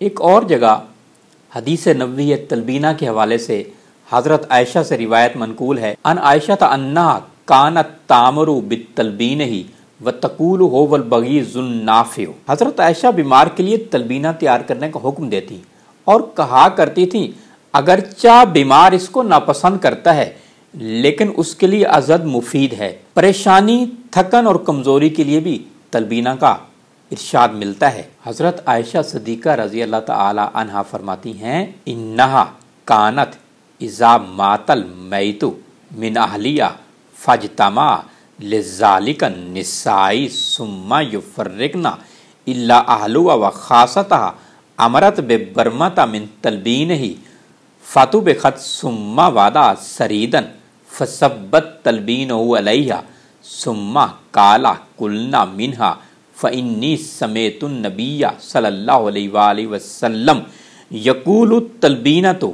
ایک اور جگہ حدیث نبوی تلبینہ کے حوالے سے حضرت عائشہ سے روایت منقول ہے۔ ان عائشہ تا انہا کانت تامرو بالتلبین ہی و تقول ہو والبغی ذن حضرت عائشہ بیمار کے لیے تلبینہ تیار کرنے کا حکم دیتی اور کہا کرتی تھی اگرچہ بیمار اس کو ناپسند کرتا ہے، لیکن اس کے لیے ازد مفید ہے۔ پریشانی، تھکن اور کمزوری کے لیے بھی تلبینہ کا ارشاد ملتا ہے۔ حضرت عائشہ صدیقہ رضی اللہ تعالی عنہ فرماتی ہیں، انہا کانت اذا ماتل میتو من اہلیہ فجتما لذالک النسائی ثم یفرقنا الا اہلو و خاصتہ امرت بے برمتا من تلبین ہی فاتو بے خط ثم وادا سریدن فسبت تلبین علیہ ثم کالا کلنا منہا فعنی سمیت النبی صلی اللہ علیہ وآلہ وسلم یقول التلبینہ تو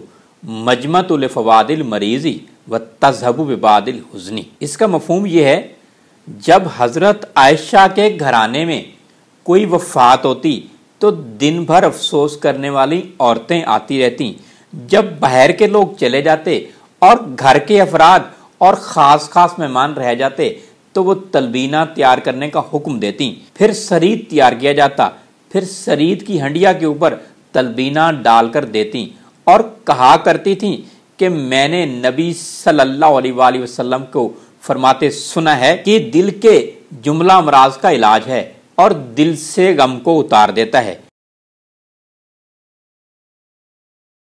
مجمت الفواد المریضی و تذہب بباد الحزنی اس کا مفہوم یہ ہے، جب حضرت عائشہ کے گھرانے میں کوئی وفات ہوتی تو دن بھر افسوس کرنے والی عورتیں آتی رہتی جب باہر کے لوگ چلے جاتے اور گھر کے افراد اور خاص خاص مہمان رہ جاتے تو وہ تلبینہ تیار کرنے کا حکم دیتی۔ پھر سرید تیار کیا جاتا۔ پھر سرید کی ہنڈیا کے اوپر تلبینہ ڈال کر دیتی اور کہا کرتی تھی کہ میں نے نبی صلی اللہ علیہ وآلہ وسلم کو فرماتے سنا ہے کہ دل کے جملہ امراض کا علاج ہے اور دل سے غم کو اتار دیتا ہے۔